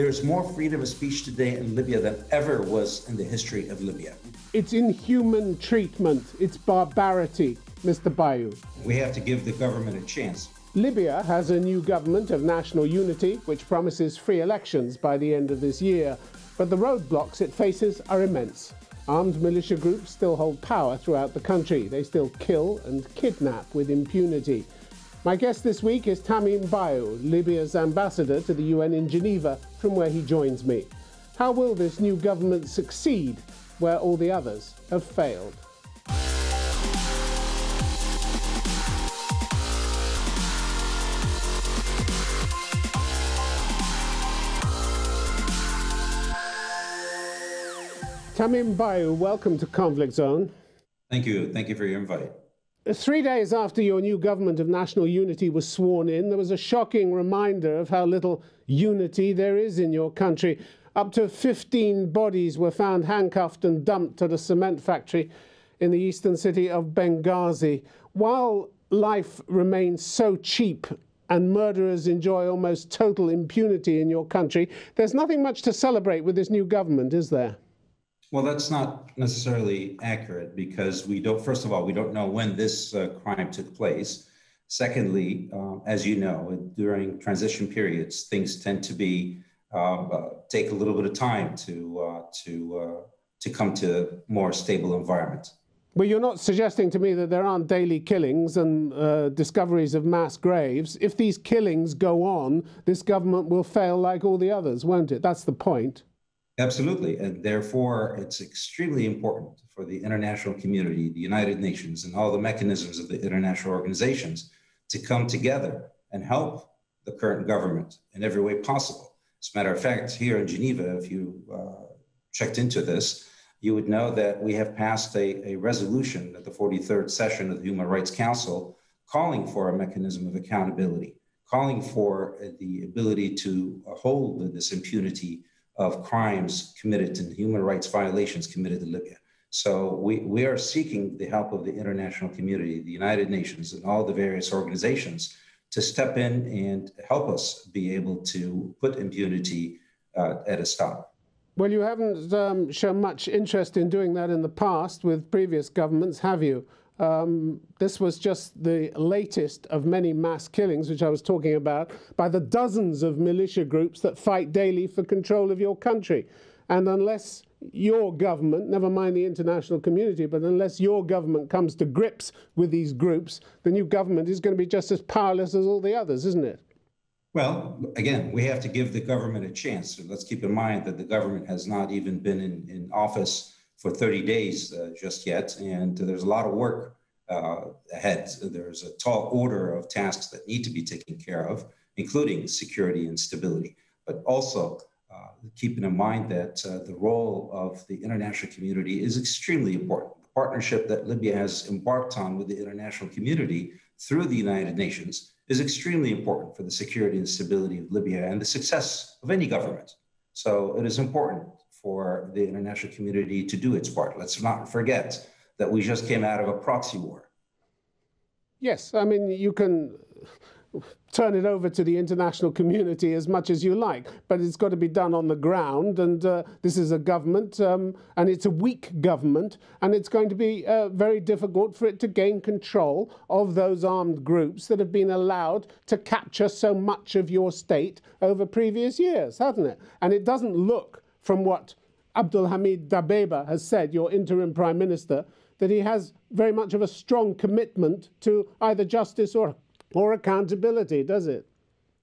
There's more freedom of speech today in Libya than ever was in the history of Libya. It's inhuman treatment, it's barbarity, Mr. Baiou. We have to give the government a chance. Libya has a new government of national unity, which promises free elections by the end of this year. But the roadblocks it faces are immense. Armed militia groups still hold power throughout the country. They still kill and kidnap with impunity. My guest this week is Tamim Baiou, Libya's ambassador to the UN in Geneva, from where he joins me. How will this new government succeed where all the others have failed? Tamim Baiou, welcome to Conflict Zone. Thank you. Thank you for your invite. Three days after your new government of national unity was sworn in, there was a shocking reminder of how little unity there is in your country. Up to 15 bodies were found handcuffed and dumped at a cement factory in the eastern city of Benghazi. While life remains so cheap and murderers enjoy almost total impunity in your country, there's nothing much to celebrate with this new government, is there? Well, that's not necessarily accurate because we don't, first of all, we don't know when this uh, crime took place. Secondly, uh, as you know, during transition periods, things tend to be uh, uh take a little bit of time to uh, to uh, to come to a more stable environment. Well, you're not suggesting to me that there aren't daily killings and discoveries of mass graves. If these killings go on, this government will fail like all the others, won't it? That's the point. Absolutely. And therefore, it's extremely important for the international community, the United Nations, and all the mechanisms of the international organizations to come together and help the current government in every way possible. As a matter of fact, here in Geneva, if you uh, checked into this, you would know that we have passed a, a resolution at the 43rd session of the Human Rights Council calling for a mechanism of accountability, calling for the ability to hold this impunity of crimes committed and human rights violations committed in Libya. So we, we are seeking the help of the international community, the United Nations, and all the various organizations to step in and help us be able to put impunity uh, at a stop. Well, you haven't um, shown much interest in doing that in the past with previous governments, have you? Um, this was just the latest of many mass killings, which I was talking about, by the dozens of militia groups that fight daily for control of your country. And unless your government, never mind the international community, but unless your government comes to grips with these groups, the new government is going to be just as powerless as all the others, isn't it? Well, again, we have to give the government a chance. So let's keep in mind that the government has not even been in, in office for 30 days uh, just yet, and there's a lot of work uh, ahead. There's a tall order of tasks that need to be taken care of, including security and stability, but also uh, keeping in mind that the role of the international community is extremely important. The partnership that Libya has embarked on with the international community through the United Nations is extremely important for the security and stability of Libya and the success of any government. So it is important for the international community to do its part. Let's not forget that we just came out of a proxy war. Yes, I mean, you can turn it over to the international community as much as you like, but it's got to be done on the ground. And uh, this is a government, um, and it's a weak government, and it's going to be uh, very difficult for it to gain control of those armed groups that have been allowed to capture so much of your state over previous years, hasn't it? And it doesn't look from what Abdul Hamid Dbeibah has said, your interim prime minister, that he has very much of a strong commitment to either justice or, or accountability, does it?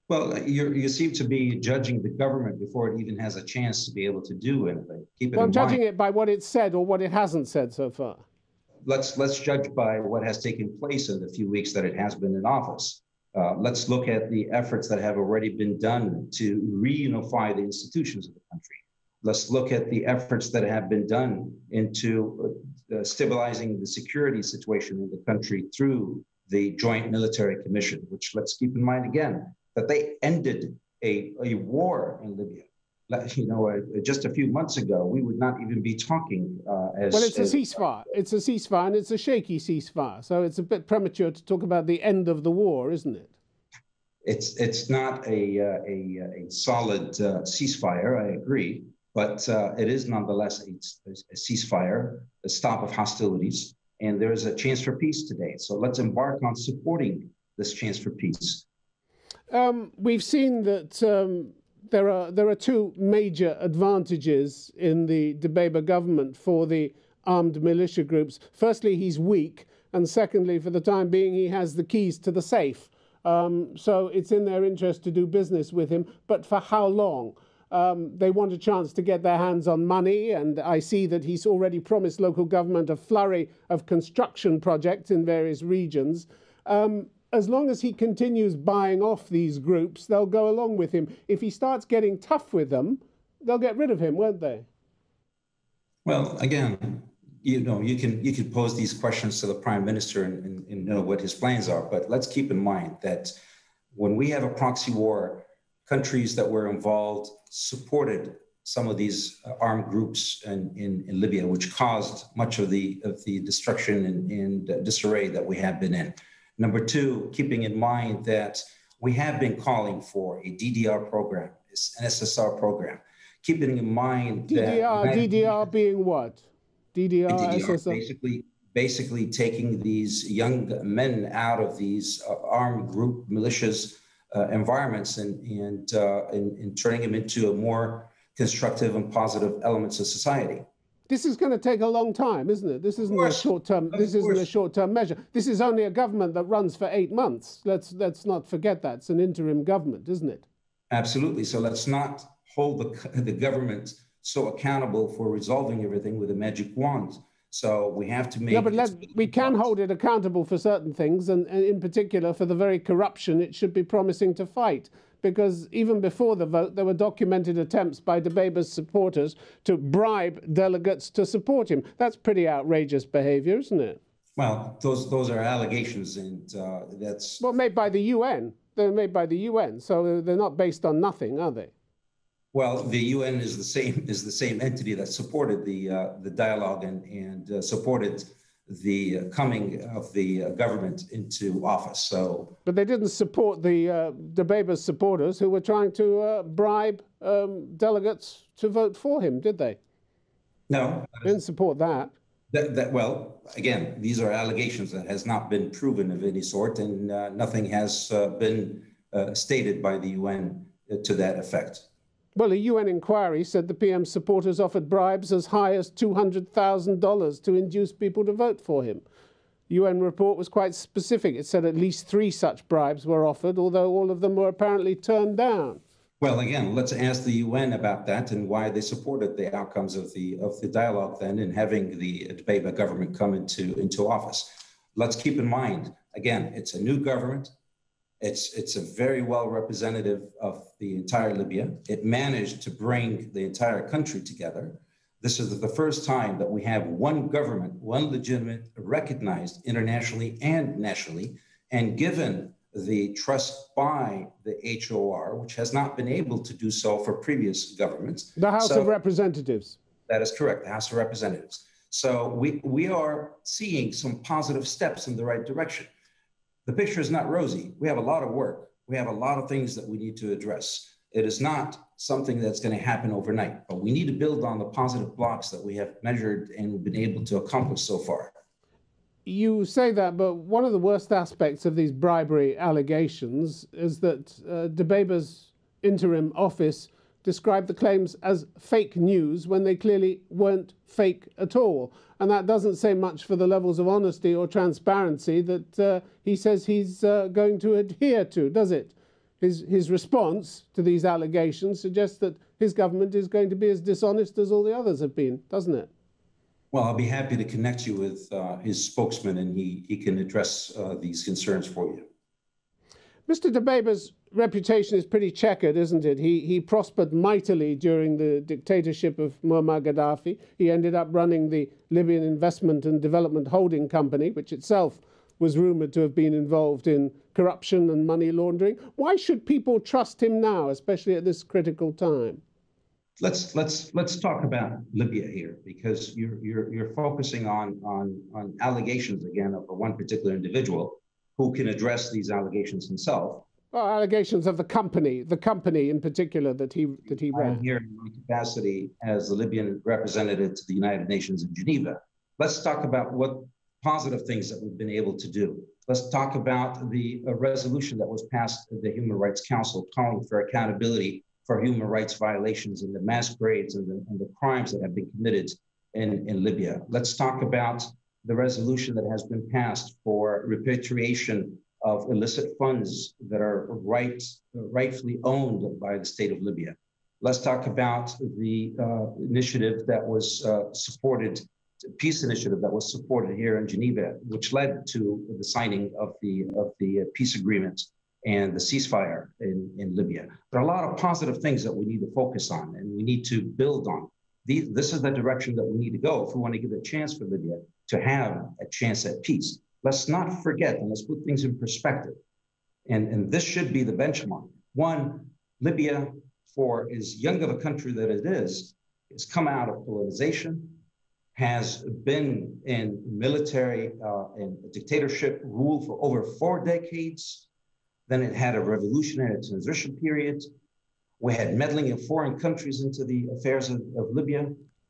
Well, you seem to be judging the government before it even has a chance to be able to do anything. Keep it well, I'm judging mind. it by what it's said or what it hasn't said so far. Let's let's judge by what has taken place in the few weeks that it has been in office. Uh, let's look at the efforts that have already been done to reunify the institutions of the country. Let's look at the efforts that have been done into uh, stabilizing the security situation in the country through the Joint Military Commission, which let's keep in mind again that they ended a, a war in Libya. You know, uh, just a few months ago, we would not even be talking uh, as. Well, it's as, a ceasefire. It's a ceasefire, and it's a shaky ceasefire. So it's a bit premature to talk about the end of the war, isn't it? it's it's not a uh, a, a solid uh, ceasefire. I agree, but uh, it is nonetheless a, a, ceasefire, a stop of hostilities, and there is a chance for peace today. So let's embark on supporting this chance for peace. Um, we've seen that um, there are there are two major advantages in the Dbeibah government for the armed militia groups. Firstly, he's weak, and secondly, for the time being, he has the keys to the safe. Um, so it's in their interest to do business with him. But for how long? Um, they want a chance to get their hands on money, and I see that he's already promised local government a flurry of construction projects in various regions. Um, as long as he continues buying off these groups, they'll go along with him. If he starts getting tough with them, they'll get rid of him, won't they? Well, again, you know, you can you can pose these questions to the prime minister and, and, and, know what his plans are. But let's keep in mind that when we have a proxy war, countries that were involved supported some of these uh, armed groups in, in, in, Libya, which caused much of the of the destruction and, and disarray that we have been in. Number two, keeping in mind that we have been calling for a DDR program, an SSR program. Keeping in mind DDR, that DDR being what? DDR, DDR basically basically taking these young men out of these uh, armed group militias uh, environments and and, uh, and, and turning them into a more constructive and positive elements of society. This is going to take a long time, isn't it? This isn't a short term. This isn't a short term measure. This is only a government that runs for eight months. Let's let's not forget that it's an interim government, isn't it? Absolutely. So let's not hold the the government so accountable for resolving everything with a magic wand. So we have to make. Yeah, but let, we can hold it accountable for certain things, and, and, in particular for the very corruption it should be promising to fight. Because even before the vote, there were documented attempts by Dbeibah's supporters to bribe delegates to support him. That's pretty outrageous behavior, isn't it? Well, those those are allegations, and uh, that's. Well, made by the UN. They're made by the UN, so they're not based on nothing, are they? Well, the UN is the same is the same entity that supported the uh, the dialogue and and uh, supported the coming of the uh, government into office. So, but they didn't support the uh, Dbeibah's supporters who were trying to uh, bribe um, delegates to vote for him, did they? No, they didn't support that. That, that well, again, these are allegations that has not been proven of any sort, and uh, nothing has uh, been uh, stated by the UN to that effect. Well, a UN inquiry said the PM's supporters offered bribes as high as $200,000 to induce people to vote for him. The UN report was quite specific. It said at least three such bribes were offered, although all of them were apparently turned down. Well, again, let's ask the UN about that and why they supported the outcomes of the of the dialogue then in having the Dbeibah government come into into office. Let's keep in mind, again, it's a new government. It's, it's a very well representative of the entire Libya. It managed to bring the entire country together. This is the first time that we have one government, one legitimate, recognized internationally and nationally, and given the trust by the HOR, which has not been able to do so for previous governments. The House so, of Representatives. That is correct, the House of Representatives. So we, we are seeing some positive steps in the right direction the picture is not rosy. We have a lot of work. We have a lot of things that we need to address. It is not something that's going to happen overnight, but we need to build on the positive blocks that we have measured and been able to accomplish so far. You say that, but one of the worst aspects of these bribery allegations is that uh, Dbeibah's interim office described the claims as fake news when they clearly weren't fake at all. And that doesn't say much for the levels of honesty or transparency that uh, he says he's uh, going to adhere to, does it? His, his response to these allegations suggests that his government is going to be as dishonest as all the others have been, doesn't it? Well, I'll be happy to connect you with uh, his spokesman and he, he can address uh, these concerns for you. Mr. Dbeibah's reputation is pretty checkered, isn't it? He, he prospered mightily during the dictatorship of Muammar Gaddafi. He ended up running the Libyan Investment and Development Holding Company, which itself was rumored to have been involved in corruption and money laundering. Why should people trust him now, especially at this critical time? Let's let's let's talk about Libya here because you're you're you're focusing on on on allegations again of one particular individual who can address these allegations himself Well, allegations of the company, the company in particular that he that he ran. I'm here in my capacity as the Libyan representative to the United Nations in Geneva. Let's talk about what positive things that we've been able to do. Let's talk about the resolution that was passed at the Human Rights Council calling for accountability for human rights violations and the mass graves and the, and the crimes that have been committed in, in Libya. Let's talk about the resolution that has been passed for repatriation of illicit funds that are right, rightfully owned by the state of Libya. Let's talk about the uh, initiative that was uh, supported, peace initiative that was supported here in Geneva, which led to the signing of the of the peace agreement and the ceasefire in, in Libya. There are a lot of positive things that we need to focus on and we need to build on. The, this is the direction that we need to go if we want to give a chance for Libya to have a chance at peace. Let's not forget and let's put things in perspective. And, and this should be the benchmark. One, Libya, for as young of a country that it is, has come out of politicization, has been in military uh, and dictatorship rule for over four decades. Then it had a revolutionary transition period. We had meddling in foreign countries into the affairs of, of Libya.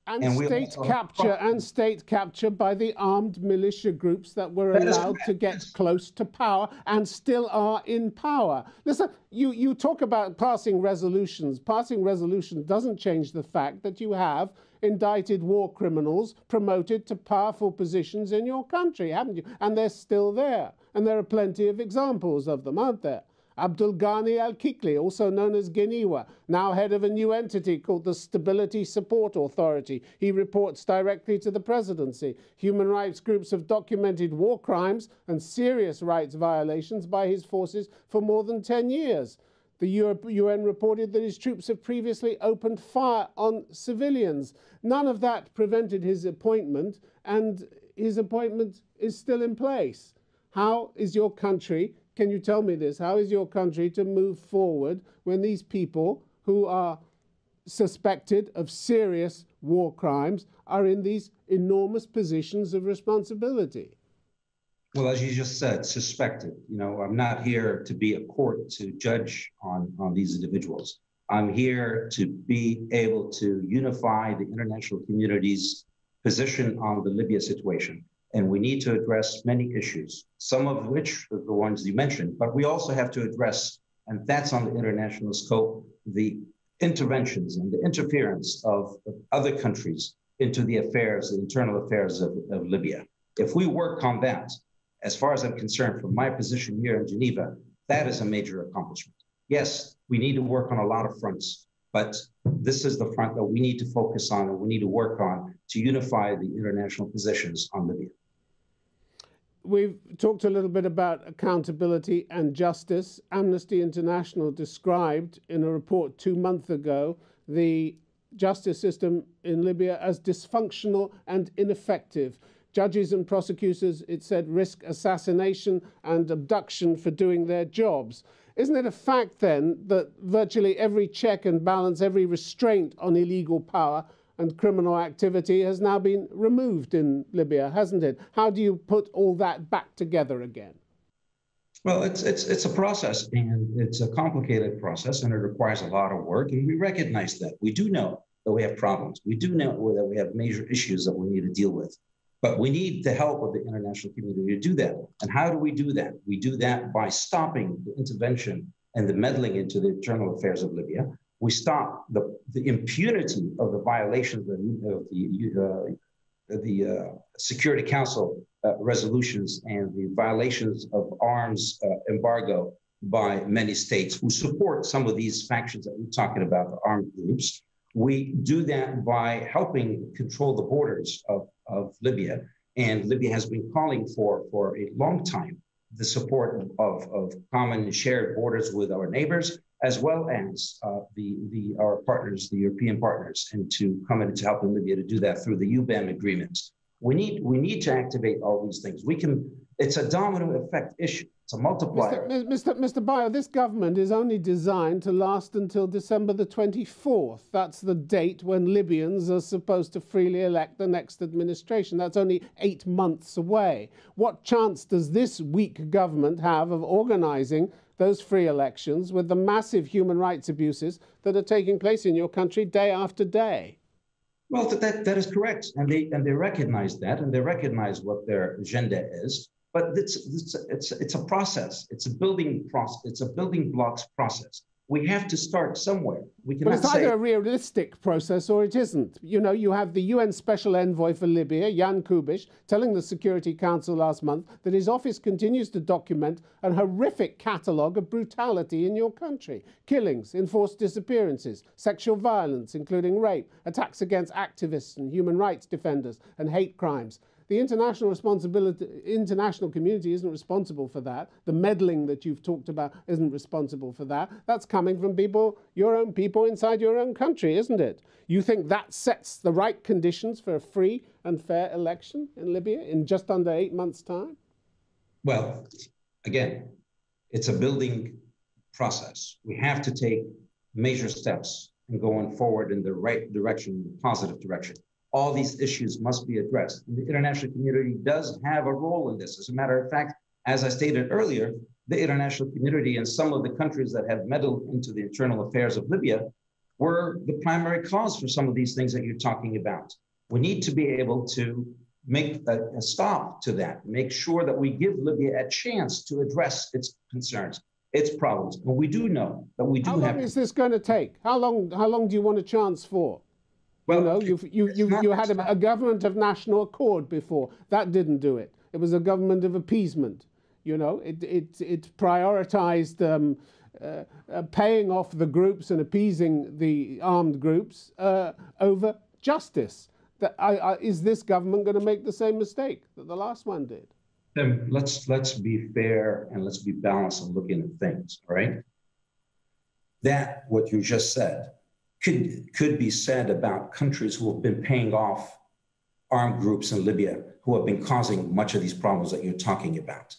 And, and state capture and state capture by the armed militia groups that were that allowed to get close to power and still are in power. Listen, you, you talk about passing resolutions. Passing resolutions doesn't change the fact that you have indicted war criminals promoted to powerful positions in your country, haven't you? And they're still there. And there are plenty of examples of them, aren't there? Abdul Ghani Al Kikli, also known as Geniwa, now head of a new entity called the Stability Support Authority. He reports directly to the presidency. Human rights groups have documented war crimes and serious rights violations by his forces for more than 10 years. The UN reported that his troops have previously opened fire on civilians. None of that prevented his appointment, and his appointment is still in place. How is your country can you tell me this? How is your country to move forward when these people who are suspected of serious war crimes are in these enormous positions of responsibility? Well, as you just said, suspected. You know, I'm not here to be a court to judge on, on these individuals. I'm here to be able to unify the international community's position on the Libya situation. And we need to address many issues, some of which are the ones you mentioned, but we also have to address, and that's on the international scope, the interventions and the interference of, of other countries into the affairs, the internal affairs of, of Libya. If we work on that, as far as I'm concerned, from my position here in Geneva, that is a major accomplishment. Yes, we need to work on a lot of fronts, but this is the front that we need to focus on and we need to work on to unify the international positions on Libya. We've talked a little bit about accountability and justice. Amnesty International described in a report two months ago the justice system in Libya as dysfunctional and ineffective. Judges and prosecutors, it said, risk assassination and abduction for doing their jobs. Isn't it a fact then that virtually every check and balance, every restraint on illegal power and criminal activity has now been removed in Libya, hasn't it? How do you put all that back together again? Well, it's it's it's a process, and it's a complicated process, and it requires a lot of work. And we recognize that. We do know that we have problems. We do know that we have major issues that we need to deal with. But we need the help of the international community to do that. And how do we do that? We do that by stopping the intervention and the meddling into the internal affairs of Libya we stop the, the impunity of the violations of the, uh, the uh, Security Council uh, resolutions and the violations of arms uh, embargo by many states who support some of these factions that we're talking about, the armed groups. We do that by helping control the borders of, of Libya. And Libya has been calling for, for a long time, the support of, of common shared borders with our neighbors as well as uh, the, the, our partners, the European partners, and to come to help in Libya to do that through the EUBAM agreements. We need, we need to activate all these things. We can, it's a domino effect issue. It's a multiplier. Mr. Mr. Mr. This government is only designed to last until December the 24th. That's the date when Libyans are supposed to freely elect the next administration. That's only eight months away. What chance does this weak government have of organizing those free elections with the massive human rights abuses that are taking place in your country day after day? Well, that, that is correct. And they, and they recognize that and they recognize what their agenda is. But it's, it's, it's, it's a process. It's a building process. It's a building blocks process. We have to start somewhere. We but it's say, either a realistic process or it isn't. You know, you have the UN Special Envoy for Libya, Ján Kubiš, telling the Security Council last month that his office continues to document an horrific catalogue of brutality in your country killings, enforced disappearances, sexual violence, including rape, attacks against activists and human rights defenders, and hate crimes. The international responsibility, international community isn't responsible for that. The meddling that you've talked about isn't responsible for that. That's coming from people, your own people inside your own country, isn't it? You think that sets the right conditions for a free and fair election in Libya in just under eight months' time? Well, again, it's a building process. We have to take major steps in going forward in the right direction, the positive direction all these issues must be addressed. And the international community does have a role in this. As a matter of fact, as I stated earlier, the international community and some of the countries that have meddled into the internal affairs of Libya were the primary cause for some of these things that you're talking about. We need to be able to make a, a stop to that, make sure that we give Libya a chance to address its concerns, its problems. And we do know that we do how long have. is this going to take? How long? How long do you want a chance for? Well, you know, you've, you you you had a, a, government of national accord before. That didn't do it. It was a government of appeasement. You know, it it it prioritized um, uh, uh, paying off the groups and appeasing the armed groups uh, over justice. That I, I, is this government going to make the same mistake that the last one did? Then let's let's be fair and let's be balanced in looking at things. right? That what you just said could, could be said about countries who have been paying off armed groups in Libya who have been causing much of these problems that you're talking about.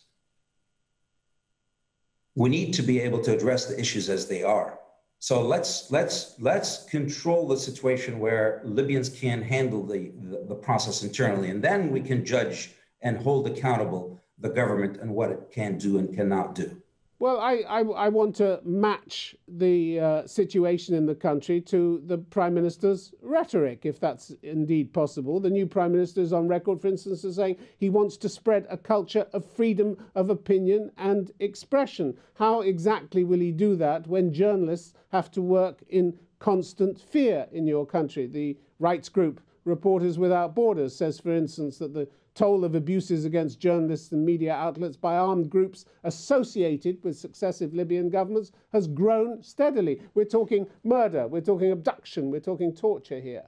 We need to be able to address the issues as they are. So let's let's let's control the situation where Libyans can handle the, the, the process internally, and then we can judge and hold accountable the government and what it can do and cannot do. Well, I, I, I, want to match the uh, situation in the country to the Prime Minister's rhetoric, if that's indeed possible. The new Prime Minister is on record, for instance, as saying he wants to spread a culture of freedom of opinion and expression. How exactly will he do that when journalists have to work in constant fear in your country? The rights group Reporters Without Borders says, for instance, that the toll of abuses against journalists and media outlets by armed groups associated with successive Libyan governments has grown steadily. We're talking murder, we're talking abduction, we're talking torture here.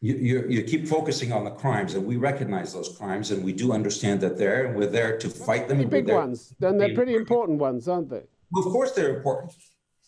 You, you, you, keep focusing on the crimes, and we recognize those crimes, and we do understand that they're, and we're there to fight them. Pretty big ones, and they're pretty important ones, aren't they? Well, of course, they're important.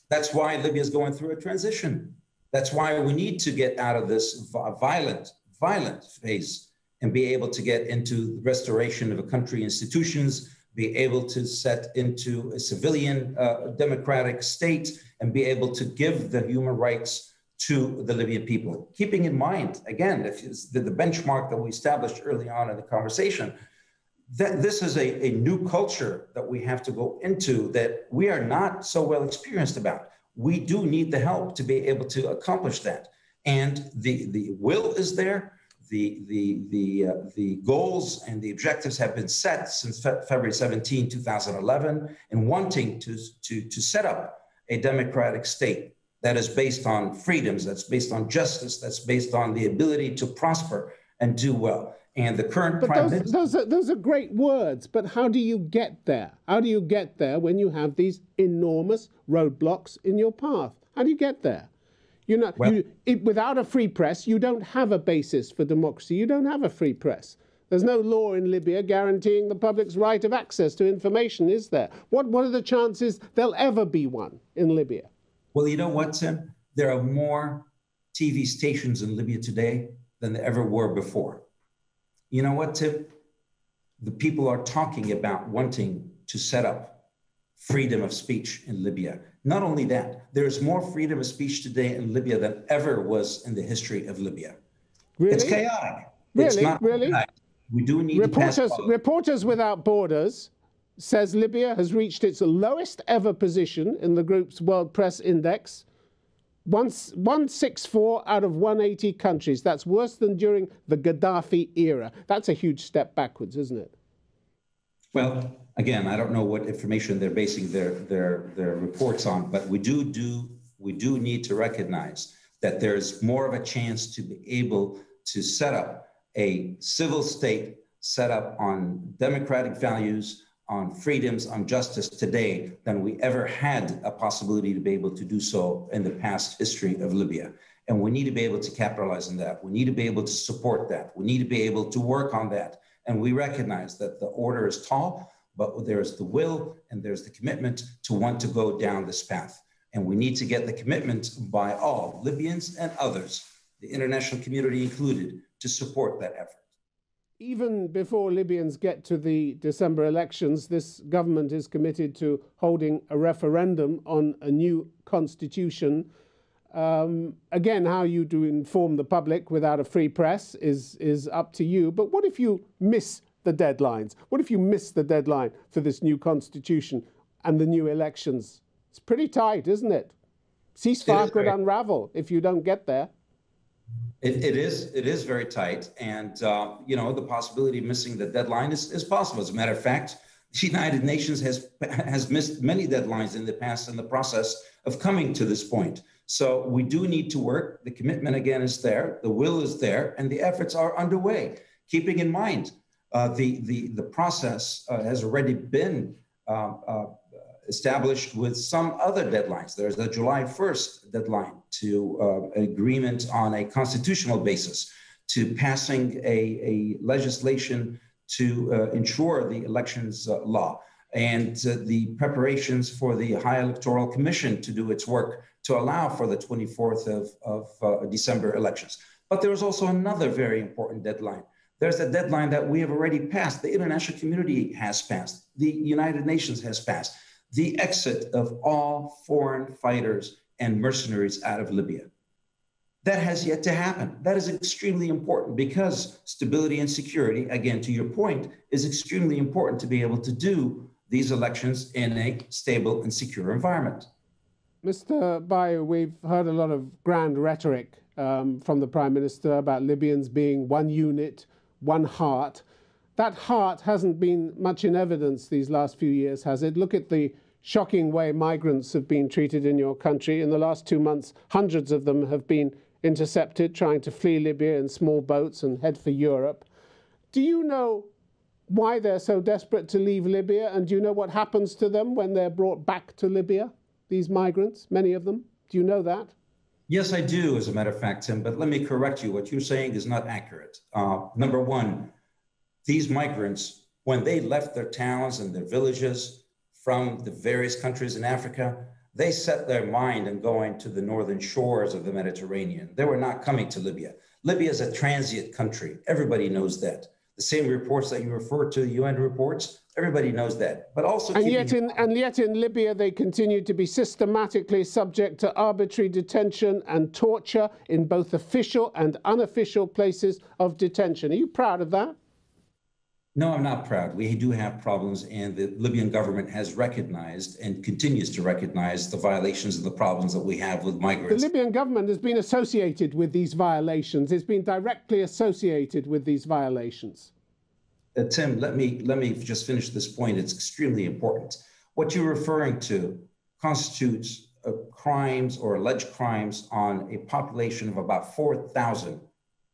That's why Libya is going through a transition. That's why we need to get out of this violent, violent phase and be able to get into the restoration of a country institutions, be able to set into a civilian uh, democratic state, and be able to give the human rights to the Libyan people. Keeping in mind, again, if the, the benchmark that we established early on in the conversation, that this is a, a new culture that we have to go into that we are not so well experienced about. We do need the help to be able to accomplish that. And the, the will is there, the, the, the, uh, the goals and the objectives have been set since fe February 17, 2011, in wanting to, to, to set up a democratic state that is based on freedoms, that's based on justice, that's based on the ability to prosper and do well. And the current but prime those, minister. Those are, those are great words, but how do you get there? How do you get there when you have these enormous roadblocks in your path? How do you get there? You know, well, you, it, without a free press, you don't have a basis for democracy. You don't have a free press. There's no law in Libya guaranteeing the public's right of access to information, is there? What, what are the chances there'll ever be one in Libya? Well, you know what, Tim? There are more TV stations in Libya today than there ever were before. You know what, Tim? The people are talking about wanting to set up freedom of speech in Libya. Not only that, there is more freedom of speech today in Libya than ever was in the history of Libya. Really? It's chaotic. Really? It's not really? organized. We do need Reporters, to pass Reporters Without Borders says Libya has reached its lowest ever position in the group's World Press Index. One, 164 out of 180 countries. That's worse than during the Gaddafi era. That's a huge step backwards, isn't it? Well, again, I don't know what information they're basing their, their, their reports on, but we do, do, we do need to recognize that there's more of a chance to be able to set up a civil state set up on democratic values, on freedoms, on justice today than we ever had a possibility to be able to do so in the past history of Libya. And we need to be able to capitalize on that. We need to be able to support that. We need to be able to work on that. And we recognize that the order is tall, but there's the will and there's the commitment to want to go down this path. And we need to get the commitment by all Libyans and others, the international community included, to support that effort even before Libyans get to the December elections, this government is committed to holding a referendum on a new constitution. Um, again, how you do inform the public without a free press is, is up to you. But what if you miss the deadlines? What if you miss the deadline for this new constitution and the new elections? It's pretty tight, isn't it? Ceasefire it could unravel if you don't get there. It, it is it is very tight, and uh, you know the possibility of missing the deadline is, is possible. As a matter of fact, the United Nations has has missed many deadlines in the past in the process of coming to this point. So we do need to work. The commitment again is there, the will is there, and the efforts are underway. Keeping in mind the the the process uh, has already been uh, uh, established with some other deadlines. There's a July 1st deadline to uh, agreement on a constitutional basis, to passing a, a legislation to uh, ensure the elections uh, law, and uh, the preparations for the High Electoral Commission to do its work to allow for the 24th of, of uh, December elections. But there is also another very important deadline. There's a deadline that we have already passed, the international community has passed, the United Nations has passed the exit of all foreign fighters and mercenaries out of Libya. That has yet to happen. That is extremely important because stability and security, again, to your point, is extremely important to be able to do these elections in a stable and secure environment. Mr. Baiou, we've heard a lot of grand rhetoric um, from the Prime Minister about Libyans being one unit, one heart that heart hasn't been much in evidence these last few years, has it? Look at the shocking way migrants have been treated in your country. In the last two months, hundreds of them have been intercepted trying to flee Libya in small boats and head for Europe. Do you know why they're so desperate to leave Libya? And do you know what happens to them when they're brought back to Libya, these migrants, many of them? Do you know that? Yes, I do, as a matter of fact, Tim, but let me correct you. What you're saying is not accurate. Uh, number one, these migrants, when they left their towns and their villages from the various countries in Africa, they set their mind on going to the northern shores of the Mediterranean. They were not coming to Libya. Libya is a transient country. Everybody knows that. The same reports that you refer to, the UN reports, everybody knows that. But also, and yet, in, and yet in Libya, they continue to be systematically subject to arbitrary detention and torture in both official and unofficial places of detention. Are you proud of that? No, I'm not proud. We do have problems, and the Libyan government has recognized and continues to recognize the violations and the problems that we have with migrants. The Libyan government has been associated with these violations. It's been directly associated with these violations. Uh, Tim, let me let me just finish this point. It's extremely important. What you're referring to constitutes uh, crimes or alleged crimes on a population of about 4,000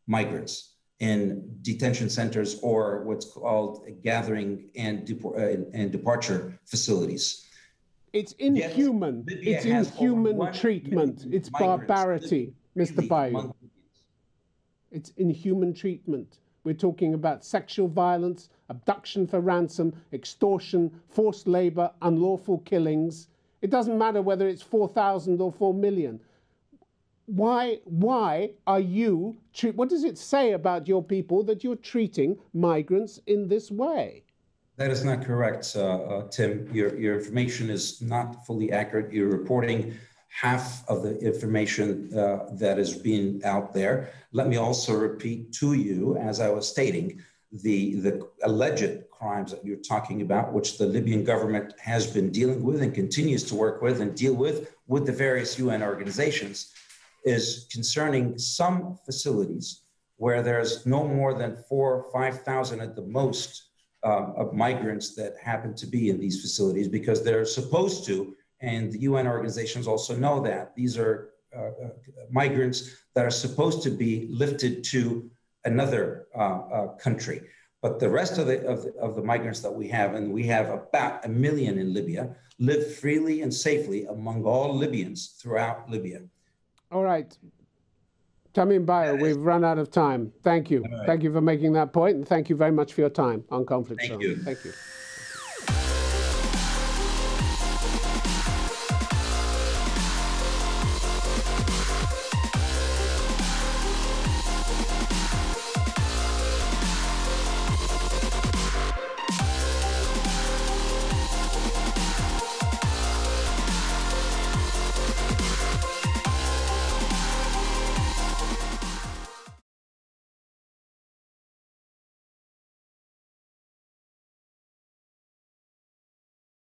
migrants in detention centers or what's called gathering and, uh, and departure facilities. It's inhuman. it's inhuman treatment. It's barbarity, Mr. Baiou. It's inhuman treatment. We're talking about sexual violence, abduction for ransom, extortion, forced labor, unlawful killings. It doesn't matter whether it's 4,000 or 4 million why why are you what does it say about your people that you're treating migrants in this way That is not correct, uh, uh, Tim. Your, your information is not fully accurate. You're reporting half of the information uh, that is being out there. Let me also repeat to you, as I was stating, the, the alleged crimes that you're talking about, which the Libyan government has been dealing with and continues to work with and deal with with the various UN organizations, is concerning some facilities where there's no more than four or 5,000 at the most um, of migrants that happen to be in these facilities because they're supposed to, and the UN organizations also know that these are uh, uh, migrants that are supposed to be lifted to another uh, uh, country. But the rest of the, of the, of the migrants that we have, and we have about a million in Libya, live freely and safely among all Libyans throughout Libya. All right. Tamim Baiou, we've run out of time. Thank you. Right. Thank you for making that point, and thank you very much for your time on Conflict Thank Zone. you. Thank you.